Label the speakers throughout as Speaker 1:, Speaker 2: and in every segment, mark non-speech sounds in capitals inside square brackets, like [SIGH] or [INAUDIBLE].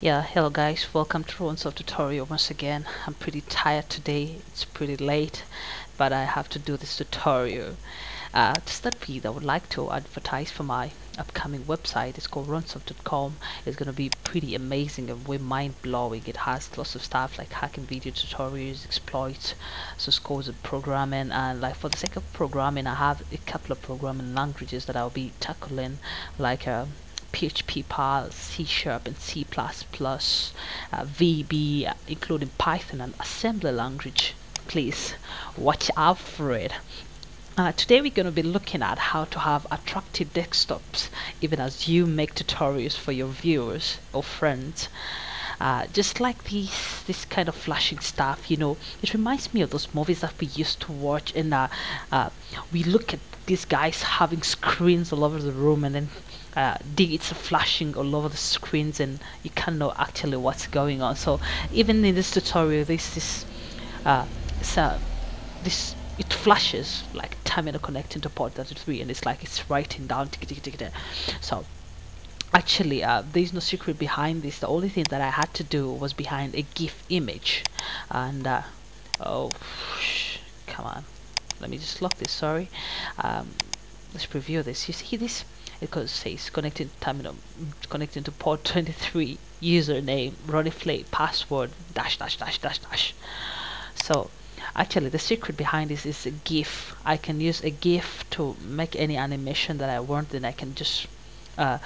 Speaker 1: Yeah, hello guys, welcome to Ronsoft tutorial once again. I'm pretty tired today, it's pretty late, but I have to do this tutorial. Uh, to start I would like to advertise for my upcoming website. It's called ronsoft.com. It's going to be pretty amazing and way mind-blowing. It has lots of stuff like hacking video tutorials, exploits, source codes and programming. And like for the sake of programming, I have a couple of programming languages that I'll be tackling like uh, PHP, Perl, C Sharp, and C++, uh, VB, uh, including Python and assembly language. Please watch out for it. Uh, today we're going to be looking at how to have attractive desktops even as you make tutorials for your viewers or friends. Uh, just like these this kind of flashing stuff you know it reminds me of those movies that we used to watch and uh, uh, we look at these guys having screens all over the room and then uh, it's flashing all over the screens and you can't know actually what's going on. So even in this tutorial this is uh, so this it flashes like terminal connecting to port 33 and it's like it's writing down tick, tick, tick. so actually uh, there's no secret behind this. The only thing that I had to do was behind a GIF image. And uh, oh come on. Let me just lock this sorry. Um, let's preview this you see this it says connecting terminal connecting to port 23 username Ronnie password dash dash dash dash dash. So actually the secret behind this is a GIF. I can use a GIF to make any animation that I want then I can just uh,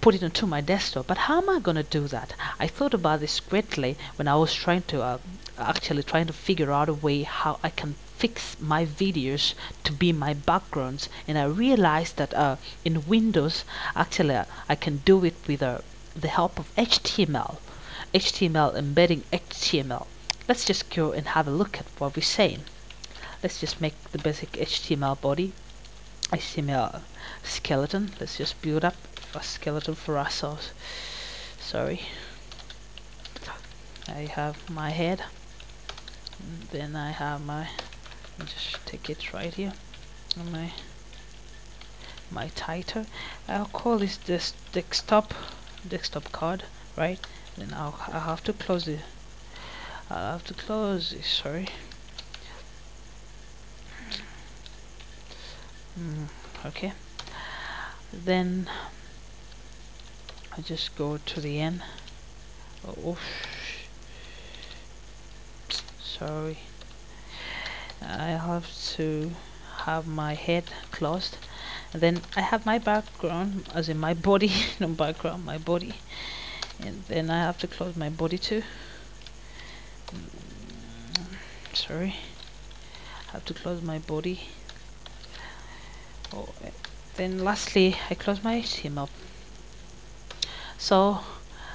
Speaker 1: put it onto my desktop. But how am I gonna do that? I thought about this greatly when I was trying to uh, actually trying to figure out a way how I can fix my videos to be my backgrounds and I realized that uh, in Windows actually I can do it with uh, the help of HTML HTML embedding HTML let's just go and have a look at what we're saying. Let's just make the basic HTML body HTML skeleton. Let's just build up a skeleton for ourselves sorry. I have my head. Then I have my just take it right here on my my title I'll call this this desktop desktop card right? Then I'll, I'll have to close it I'll have to close this sorry. Mm, okay. Then I just go to the end. Oh sorry I have to have my head closed. And then I have my background as in my body [LAUGHS] no background my body. And then I have to close my body too. Mm, sorry. I have to close my body. Oh, then lastly I close my HTML so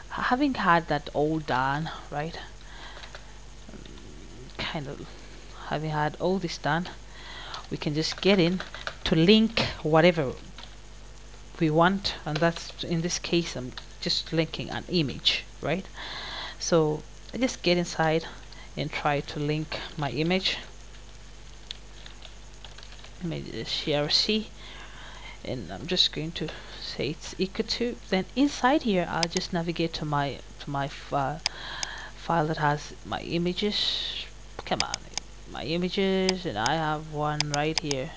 Speaker 1: having had that all done right kind of having had all this done? We can just get in to link whatever we want and that's in this case I'm just linking an image right? So I just get inside and try to link my image. Maybe the SRC and I'm just going to say it's equal to then inside here I'll just navigate to my to my uh, file that has my images. Come on my images and I have one right here.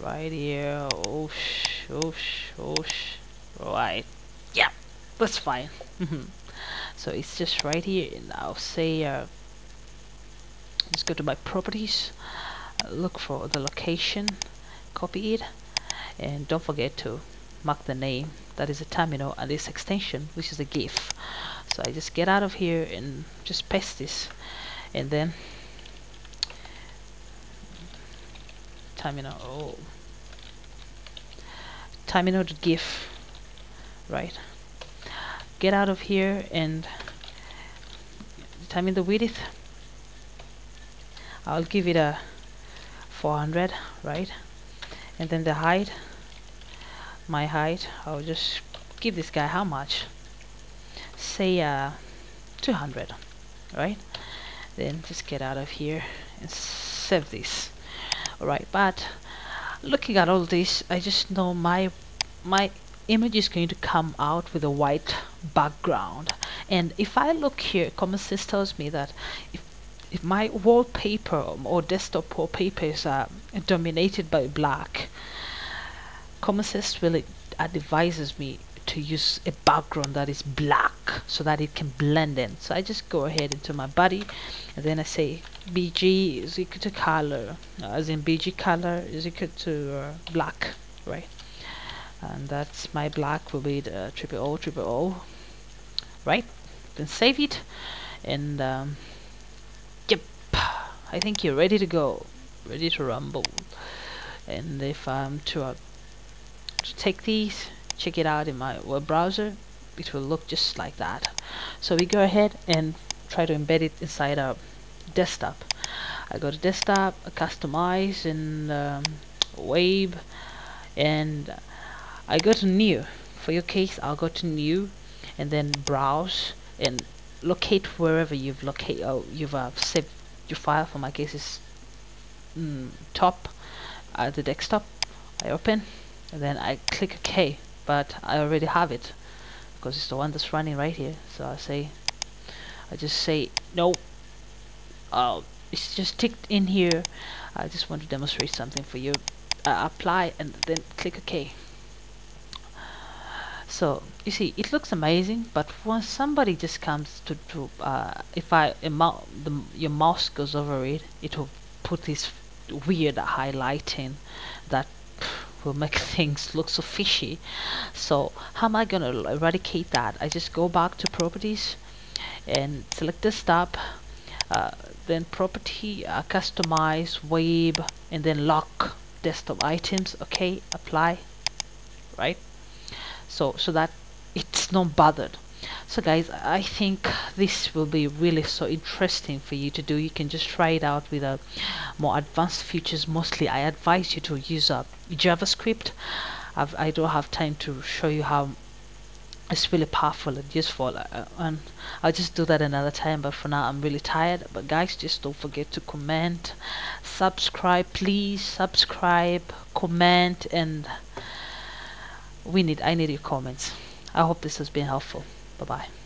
Speaker 1: Right here. Oosh oosh oosh. Right. Yeah that's fine. [LAUGHS] So it's just right here and I'll say uh, let's go to my properties. Look for the location. Copy it. And don't forget to mark the name. That is a terminal and this extension which is a GIF. So I just get out of here and just paste this. And then terminal oh. Terminal GIF right. Get out of here and determine the width I'll give it a 400 right. And then the height my height I'll just give this guy how much? Say uh 200 right. Then just get out of here and save this alright but looking at all this I just know my my image is going to come out with a white background. And if I look here Common Sense tells me that if if my wallpaper or desktop wallpaper is uh, dominated by black Common Sense really advises me to use a background that is black so that it can blend in. So I just go ahead into my body and then I say BG is equal to color uh, as in BG color is equal to uh, black right? And that's my black will be the triple O triple O right? Then save it and um, yep I think you're ready to go ready to rumble. And if I'm to, uh, to take these check it out in my web browser. It will look just like that. So we go ahead and try to embed it inside our desktop. I go to desktop customize and um, web and I go to new. For your case I'll go to new and then browse and locate wherever you've locate oh, you've uh, saved your file. For my case is mm, top at the desktop. I open and then I click OK but I already have it because it's the one that's running right here. So I say I just say no uh, it's just ticked in here. I just want to demonstrate something for you. Uh, apply and then click OK. So you see it looks amazing but once somebody just comes to, to uh, if I the, your mouse goes over it it will put this weird highlighting that will make [LAUGHS] things look so fishy. So how am I gonna eradicate that? I just go back to properties and select desktop uh, then property uh, customize web and then lock desktop items okay apply right? So so that it's not bothered so guys I think this will be really so interesting for you to do. You can just try it out with a more advanced features. Mostly I advise you to use a JavaScript. I've, I don't have time to show you how it's really powerful and useful uh, and I'll just do that another time but for now I'm really tired. But guys just don't forget to comment. Subscribe please. Subscribe comment and we need I need your comments. I hope this has been helpful Bye bye.